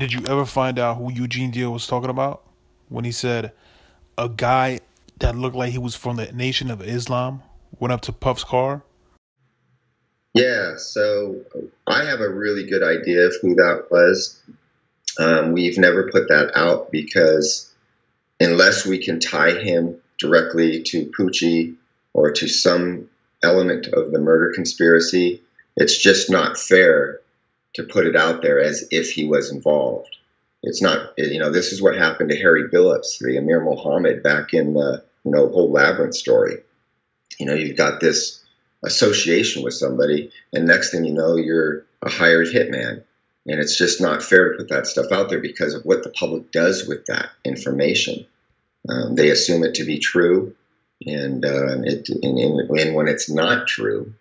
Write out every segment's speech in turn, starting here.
Did you ever find out who Eugene Deal was talking about when he said a guy that looked like he was from the Nation of Islam went up to Puff's car? Yeah, so I have a really good idea of who that was. Um, we've never put that out because unless we can tie him directly to Poochie or to some element of the murder conspiracy, it's just not fair to put it out there as if he was involved. It's not, you know, this is what happened to Harry Billups, the Amir Mohammed, back in the, you know, whole labyrinth story. You know, you've got this association with somebody, and next thing you know, you're a hired hitman. And it's just not fair to put that stuff out there because of what the public does with that information. Um, they assume it to be true, and, uh, it, and, and when it's not true,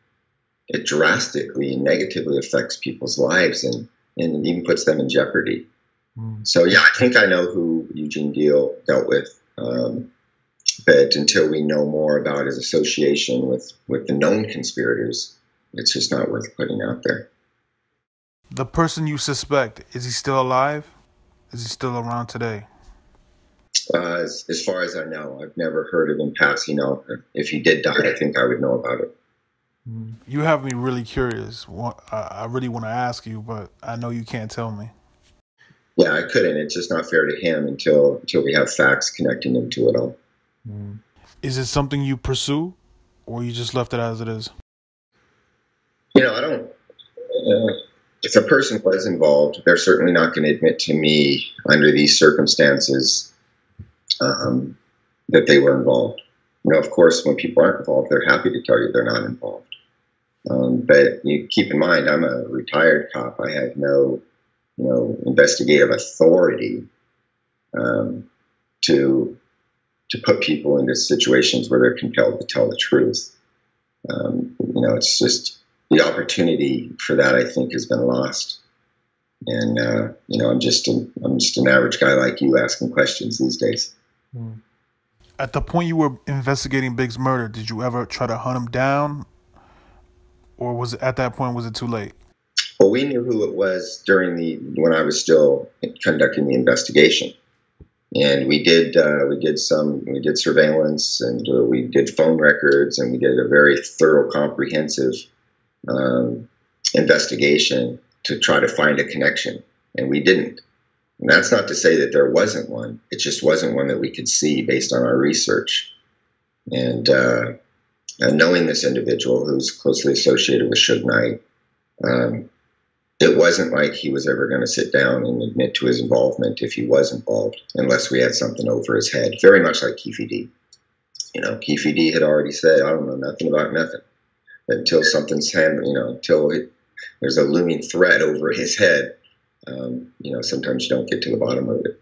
it drastically negatively affects people's lives and, and even puts them in jeopardy. Mm. So, yeah, I think I know who Eugene Deal dealt with. Um, but until we know more about his association with, with the known conspirators, it's just not worth putting out there. The person you suspect, is he still alive? Is he still around today? Uh, as, as, far as I know, I've never heard of him passing out. If he did die, I think I would know about it. Mm. You have me really curious. I really want to ask you, but I know you can't tell me. Yeah, I couldn't. It's just not fair to him until until we have facts connecting him to it all. Mm. Is it something you pursue, or you just left it as it is? You know, I don't. Uh, if a person was involved, they're certainly not going to admit to me under these circumstances um, that they were involved. You know, of course, when people aren't involved, they're happy to tell you they're not involved. Um, but you keep in mind, I'm a retired cop. I have no, you know, investigative authority um, to to put people into situations where they're compelled to tell the truth. Um, you know, it's just the opportunity for that. I think has been lost. And uh, you know, I'm just a, I'm just an average guy like you asking questions these days. Hmm. At the point you were investigating Big's murder, did you ever try to hunt him down or was it at that point was it too late? Well, we knew who it was during the when I was still conducting the investigation, and we did uh, we did some we did surveillance and uh, we did phone records and we did a very thorough, comprehensive um, investigation to try to find a connection, and we didn't. And that's not to say that there wasn't one; it just wasn't one that we could see based on our research. And uh, and knowing this individual who's closely associated with Suge Knight, um, it wasn't like he was ever going to sit down and admit to his involvement if he was involved, unless we had something over his head. Very much like Keffe D. You know, Keffe D had already said, "I don't know nothing about nothing," until something's hand, you know, until it, there's a looming threat over his head. Um, you know, sometimes you don't get to the bottom of it.